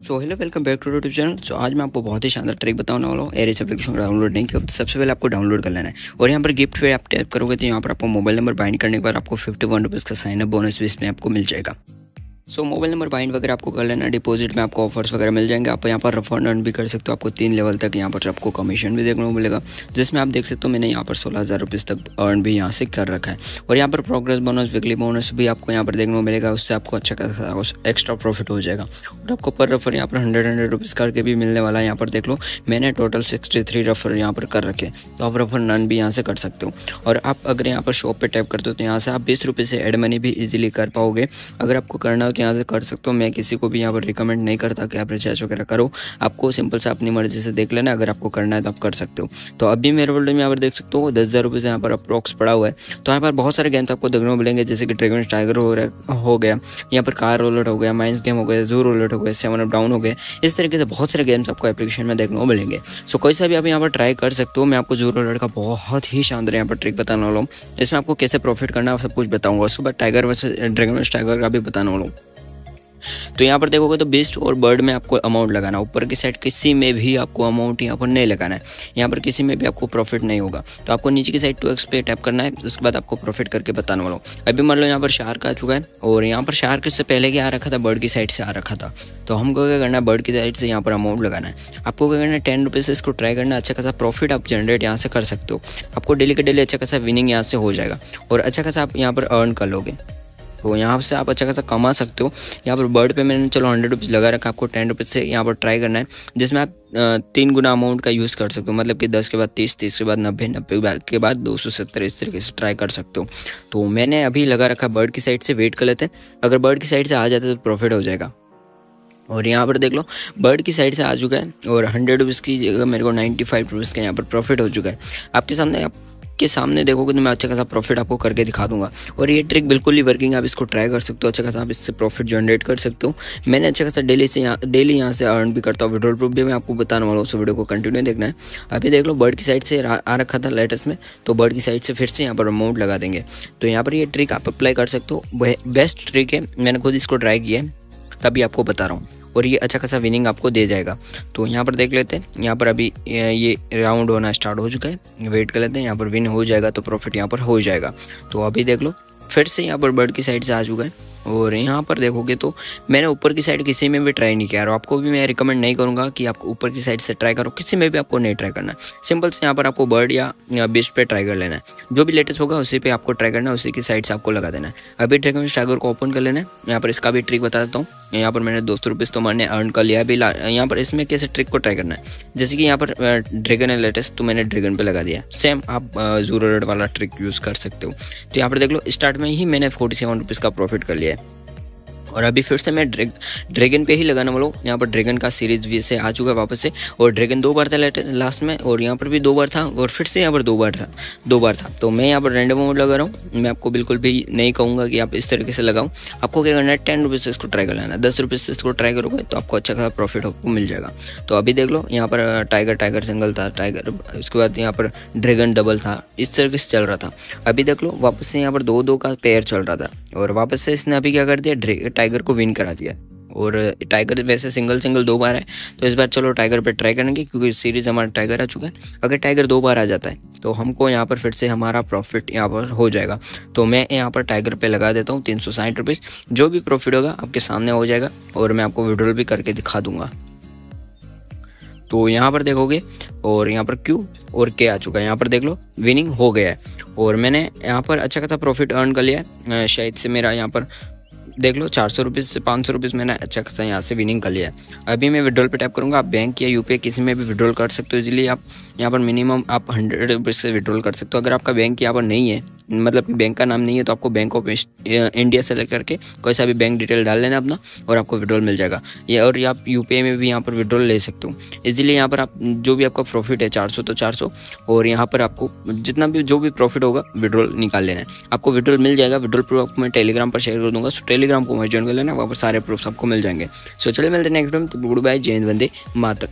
So hello welcome back to YouTube channel so आज मैं आपको बहुत ही शानदार ट्रिक बताने वाला हूँ। एरिस एप्लीकेशन डाउनलोड नहीं किया सबसे पहले आपको डाउनलोड कर लेना है। और यहाँ पर गिफ्ट पे आप टैप करोगे तो यहाँ पर आपको मोबाइल नंबर बाइंड करने के बाद आपको फिफ्टी वन रुपीज़ का साइन अप बोनस भी इसमें आपको मिल जाएगा। सो मोबाइल नंबर बाइंड वगैरह आपको कर लेना डिपॉजिट में आपको ऑफर्स वगैरह मिल जाएँगे। आप यहाँ पर रिफंड अर्न भी कर सकते हो, आपको तीन लेवल तक यहाँ पर आपको कमीशन भी देखने को मिलेगा। जिसमें आप देख सकते हो, मैंने यहाँ पर सोलह हज़ार रुपीज़ तक अर्न भी यहाँ से कर रखा है। और यहाँ पर प्रोग्रेस बोनस वीकली बोनस भी आपको यहाँ पर देखने को मिलेगा। उससे आपको अच्छा खासा एक्स्ट्रा प्रॉफिट हो जाएगा। और आपको पर रेफर यहाँ पर हंड्रेड हंड्रेड रुपीज़ करके भी मिलने वाला है। यहाँ पर देख लो, मैंने टोटल सिक्सटी थ्री रेफर यहाँ पर कर रखे तो आप रेफर नन भी यहाँ से कर सकते हो। और आप अगर यहाँ पर शॉप पर टैप करते हो तो यहाँ से आप बीस रुपये से एड मनी भी ईजिली कर पाओगे। अगर आपको करना हो यहाँ से कर सकते हो। मैं किसी को भी यहाँ पर रिकमेंड नहीं करता कि आप रिचार्ज वगैरह करो। आपको सिंपल से अपनी मर्ज़ी से देख लेना। अगर आपको करना है तो आप कर सकते हो। तो अभी मेरे वर्ल्ड में यहाँ पर देख सकते हो, दस हज़ार रुपये से यहाँ पर अप्रॉक्स पड़ा हुआ है। तो यहाँ पर बहुत सारे गेम्स आपको देखने को मिलेंगे, जैसे कि ड्रैगन टाइगर हो रहा हो गया। यहाँ पर कार रोलट हो गया माइंस गेम हो गया जू रोलट हो गया सेवन अप डाउन हो गया। इस तरीके से बहुत सारे गेम्स आपको एप्लीकेशन में देखने को मिलेंगे। सो कोई सा भी आप यहाँ पर ट्राई कर सकते हो। मैं आपको जू रोलट का बहुत ही शानदार यहाँ पर ट्रिक बताने वाला हूँ। इसमें आपको कैसे प्रॉफिट करना सब कुछ बताऊँगा। सुबह टाइगर वर्सेस ड्रैगन टाइगर का भी बताने वाला हूँ। तो यहाँ पर देखोगे तो बेस्ट और बर्ड में आपको अमाउंट लगाना ऊपर की साइड किसी में भी आपको अमाउंट यहाँ पर नहीं लगाना है। यहाँ पर किसी में भी आपको प्रॉफिट नहीं होगा। तो आपको नीचे की साइड टू एक्स पे टैप करना है। उसके बाद आपको प्रॉफिट करके बताने वाला हूँ। अभी मान लो यहाँ पर शार्क आ चुका है और यहाँ पर शार्क से पहले क्या आ रखा था? बर्ड की साइड से आ रखा था। तो हमको क्या करना है? बर्ड की साइड से यहाँ पर अमाउंट लगाना है। आपको क्या करना है? टेन रुपीज़ से इसको ट्राई करना अच्छा खासा प्रॉफिट आप जनरेट यहाँ से कर सकते हो। आपको डेली के डेली अच्छा खासा विनिंग यहाँ से हो जाएगा। और अच्छा खासा आप यहाँ पर अर्न कर लोगे। तो यहाँ से आप अच्छा खासा कमा सकते हो। यहाँ पर बर्ड पे मैंने, चलो हंड्रेड रुपीज़ लगा रखा आपको टेन रुपीज़ से यहाँ पर ट्राई करना है, जिसमें आप तीन गुना अमाउंट का यूज़ कर सकते हो। मतलब कि दस के बाद तीस तीस के बाद नब्बे नब्बे के बाद दो सौ सत्तर, इस तरीके से ट्राई कर सकते हो। तो मैंने अभी लगा रखा बर्ड की साइड से वेट कर लेते हैं। अगर बर्ड की साइड से आ जाते तो प्रॉफिट हो जाएगा। और यहाँ पर देख लो बर्ड की साइड से आ चुका है, और हंड्रेड रुपीज़ की जगह मेरे को नाइन्टी फाइव रुपीज़ का यहाँ पर प्रॉफिट हो चुका है। आपके सामने आप के सामने देखोगे तो मैं अच्छा खासा प्रॉफिट आपको करके दिखा दूँगा। और ये ट्रिक बिल्कुल ही वर्किंग आप इसको ट्राई कर सकते हो अच्छा खासा आप इससे प्रॉफिट जनरेट कर सकते हो। मैंने अच्छा खासा डेली से यहाँ डेली यहाँ से अर्न भी करता हूँ विड्रोल प्रूफ भी मैं आपको बताने वाला हूँ, उस वीडियो को कंटिन्यू देखना है। अभी देख लो बर्ड की साइड से आ रखा था लेटेस्ट में तो बर्ड की साइड से फिर से यहाँ पर अमाउंट लगा देंगे। तो यहाँ पर ये ट्रिक आप अप्लाई कर सकते हो बेस्ट ट्रिक है, मैंने खुद इसको ट्राई किया है, तभी आपको बता रहा हूँ। और ये अच्छा खासा विनिंग आपको दे जाएगा। तो यहाँ पर देख लेते हैं, यहाँ पर अभी ये राउंड होना स्टार्ट हो चुका है। वेट कर लेते हैं, यहाँ पर विन हो जाएगा तो प्रॉफिट यहाँ पर हो जाएगा। तो अभी देख लो, फिर से यहाँ पर बर्ड की साइड से आ चुका है। और यहाँ पर देखोगे तो मैंने ऊपर की साइड किसी में भी ट्राई नहीं किया। और आपको भी मैं रिकमेंड नहीं करूँगा कि आप ऊपर की साइड से ट्राई करो। किसी में भी आपको नहीं ट्राई करना। सिंपल से यहाँ पर आपको बर्ड या, बेस्ट पे ट्राई कर लेना है। जो भी लेटेस्ट होगा उसी पे आपको ट्राई करना है उसी की साइड से आपको लगा देना है। अभी ड्रैगन टाइगर को ओपन कर लेना है। यहाँ पर इसका भी ट्रिक बता देता हूँ। यहाँ पर मैंने दो सौ रुपीज़ तो मैंने अर्न कर लिया अभी यहाँ पर इसमें कैसे ट्रिक को ट्राई करना है? जैसे कि यहाँ पर ड्रैगन है लेटेस्ट तो मैंने ड्रैगन पे लगा दिया। सेम आप जूरो वाला ट्रिक यूज़ कर सकते हो। तो यहाँ पर देख लो स्टार्ट में ही मैंने फोर्टी सेवन रुपीज़ का प्रॉफिट कर लिया है और अभी फिर से मैं ड्रैग, ड्रैगन पे ही लगाने वाला हूँ यहाँ पर ड्रैगन का सीरीज़ भी से आ चुका है वापस से। और ड्रैगन दो बार था लास्ट में, और यहाँ पर भी दो बार था, और फिर से यहाँ पर दो बार था, दो बार था। तो मैं यहाँ पर रैंडम मोड लगा रहा हूँ। मैं आपको बिल्कुल भी नहीं कहूँगा कि आप इस तरीके से लगाऊँ आपको क्या करना है टेन रुपीज़ से इसको ट्राई कर लेना। दस रुपीज़ से इसको ट्राई करोगे तो आपको अच्छा खासा प्रॉफिट आपको मिल जाएगा। तो अभी देख लो, यहाँ पर टाइगर टाइगर सिंगल था टाइगर उसके बाद यहाँ पर ड्रैगन डबल था, इस तरीके से चल रहा था। अभी देख लो, वापस से यहाँ पर दो दो का पेयर चल रहा था। और वापस से इसने अभी क्या कर दिया टाइगर को विन करा दिया और टाइगर वैसे सिंगल सिंगल दो बार है तो इस बार चलो टाइगर पे ट्राई करेंगे, क्योंकि सीरीज़ हमारा टाइगर आ चुका है। अगर टाइगर दो बार आ जाता है तो हमको यहाँ पर फिर से हमारा प्रॉफिट यहाँ पर हो जाएगा। तो मैं यहाँ पर टाइगर पे लगा देता हूँ तीन सौ साठ रुपीज़ जो भी प्रॉफिट होगा, आपके सामने हो जाएगा, और मैं आपको विड्रॉल भी करके दिखा दूँगा। तो यहाँ पर देखोगे, और यहाँ पर क्यू और के आ चुका है। यहाँ पर देख लो विनिंग हो गया है। और मैंने यहाँ पर अच्छा खासा प्रॉफिट अर्न कर लिया है। शायद से मेरा यहाँ पर देख लो, चार सौ रुपीज़ से पाँच सौ रुपीज़ मैंने अच्छा खासा यहाँ से विनिंग कर लिया है। अभी मैं विड्रॉल पे टैप करूँगा, आप बैंक या यूपीआई किसी में भी विड्रॉल कर सकते हो इसलिए आप यहाँ पर मिनिमम आप हंड्रेड रुपीज़ से विड्रॉल कर सकते हो। अगर आपका बैंक यहाँ पर नहीं है मतलब बैंक का नाम नहीं है तो आपको बैंक ऑफ़ इंडिया सेलेक्ट करके कोई सा भी बैंक डिटेल डाल लेना अपना, और आपको विड्रॉल मिल जाएगा। ये और आप यूपीआई में भी यहाँ पर विड्रॉल ले सकते हो। इसीलिए यहाँ पर आप, जो भी आपका प्रॉफिट है चार सौ तो चार सौ, और यहाँ पर आपको जितना भी, जो भी प्रॉफिट होगा विड्रॉल निकाल लेना है। आपको विड्रॉल मिल जाएगा विड्रॉल प्रूफ मैं टेलीग्राम पर शेयर कर दूँगा सो टेलीग्राम को मैं ज्वाइन कर लेना, वहाँ पर सारे प्रूफ आपको मिल जाएँगे। सो चले मिलते हैं नेक्स्ट टाइम तो गुड बाय हिंद, वंदे मात्र